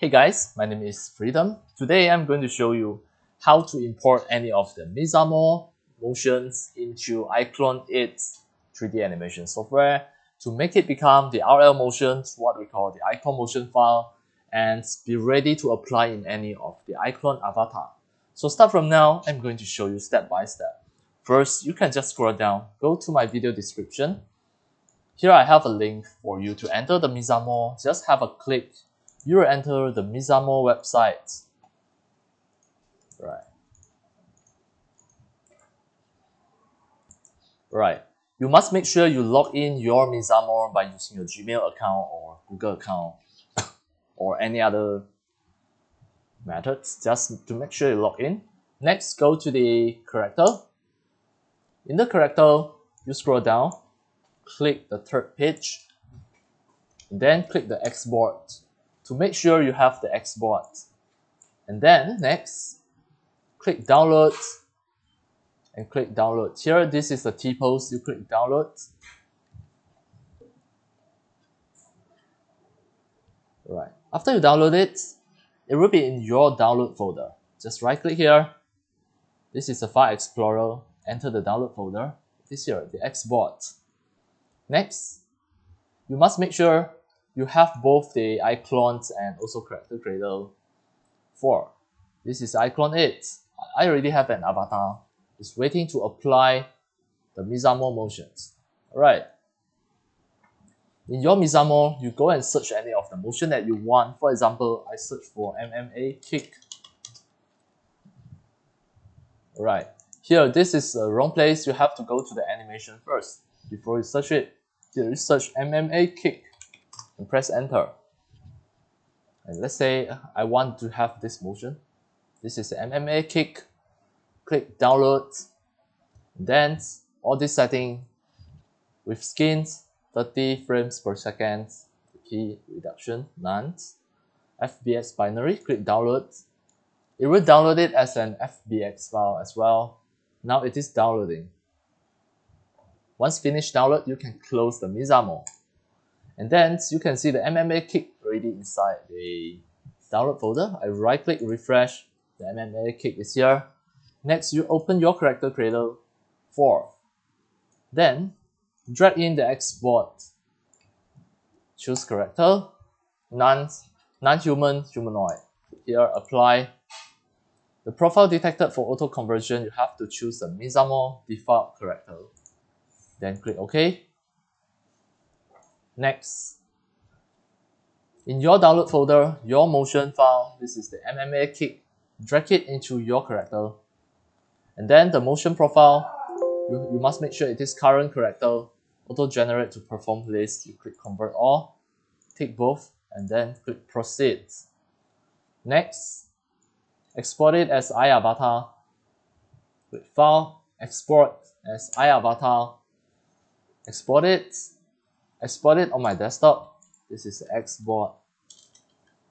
Hey guys, my name is Freedom. Today I'm going to show you how to import any of the Mixamo motions into iClone 8's 3D animation software to make it become the RL motions, what we call the iClone motion file, and be ready to apply in any of the iClone avatar. So start from now, I'm going to show you step by step. First, you can just scroll down, go to my video description. Here I have a link for you to enter the Mixamo. Just have a click. You will enter the Mixamo website. Right. Right. You must make sure you log in your Mixamo by using your Gmail account or Google account or any other methods just to make sure you log in. Next, go to the character. In the character, you scroll down, click the third page, then click the export to make sure you have the export. And then next, click download and click download. Here, this is the T-pose, you click download. Right, after you download it, it will be in your download folder. Just right click here. This is the file explorer. Enter the download folder. This here, the export. Next, you must make sure you have both the iClones and also character Creator 4. This is iClone 8. I already have an avatar. It's waiting to apply the Mixamo motions. Alright. In your Mixamo, you go and search any of the motion that you want. For example, I search for MMA kick. Alright. Here, this is the wrong place. You have to go to the animation first before you search it. Here, you search MMA kick and press enter. And let's say I want to have this motion. This is MMA kick. Click download. Then all this setting with skins 30 frames per second, key reduction, none. FBX binary, click download. It will download it as an FBX file as well. Now it is downloading. Once finished download, you can close the Mixamo. And then you can see the MMA kick already inside the download folder. I right click refresh, the MMA kick is here. Next, you open your character creator 4. Then drag in the export. Choose character, non, non-human, humanoid. Here, apply. The profile detected for auto conversion, you have to choose the Mixamo default character. Then click OK. Next. In your download folder, your motion file, this is the MMA kick, drag it into your character. And then the motion profile, you, you must make sure it is current character auto-generate to perform list, you click convert all, tick both, and then click proceed. Next, export it as iAvatar. Click file, export as iAvatar. Export it, export it on my desktop. This is export.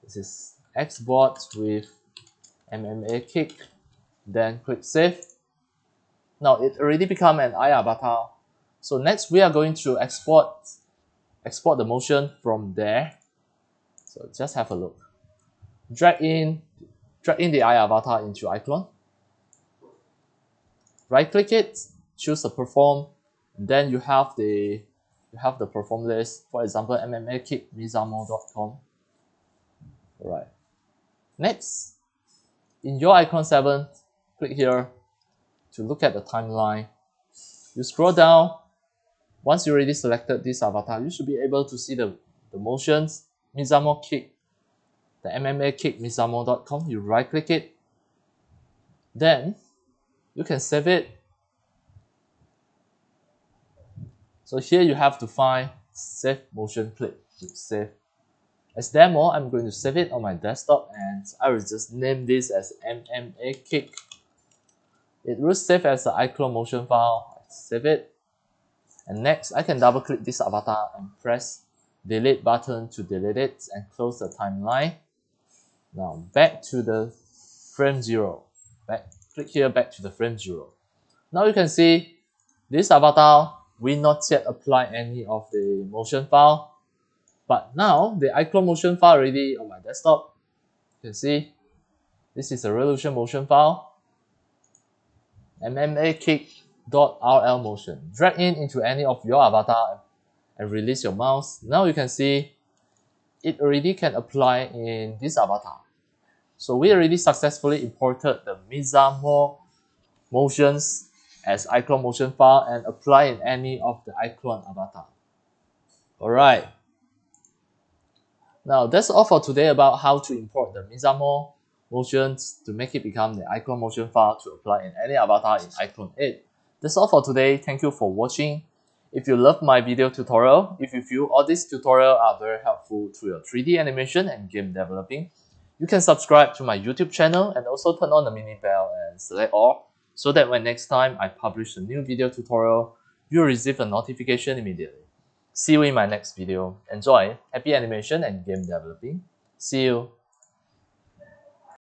This is export with MMA kick. Then click save. Now it already become an iAvatar so next we are going to export export the motion from there. So just have a look. Drag in drag in the iAvatar into iClone. Right click it, choose the perform, and then you have the you have the perform list. For example, MMA kick mixamo.com. Alright. Next, in your iClone 7, click here to look at the timeline. You scroll down once you already selected this avatar, you should be able to see the, the motions, Mixamo Kick, the MMA Kick Mixamo.com. You right click it. Then you can save it. So here you have to find save motion clip to save. As demo, I'm going to save it on my desktop and I will just name this as MMA Kick. It will save as an iClone motion file. Save it and next, I can double click this avatar and press delete button to delete it and close the timeline. Now back to the frame zero. Back, click here back to the frame zero. Now you can see this avatar we not yet apply any of the motion file. But now the iClone motion file already on my desktop. You can see this is a Reallusion motion file. MMA kick.rl motion. Drag in into any of your avatar and release your mouse. Now you can see it already can apply in this avatar. So we already successfully imported the Mixamo motions as iClone motion file and apply in any of the iClone avatar. Alright. Now that's all for today about how to import the Mixamo motions to make it become the iClone motion file to apply in any avatar in iClone 8. That's all for today. Thank you for watching. If you love my video tutorial, if you feel all these tutorials are very helpful to your 3D animation and game developing, you can subscribe to my YouTube channel and also turn on the mini bell and select all so that when next time I publish a new video tutorial, you'll receive a notification immediately. See you in my next video. Enjoy, happy animation and game developing. See you.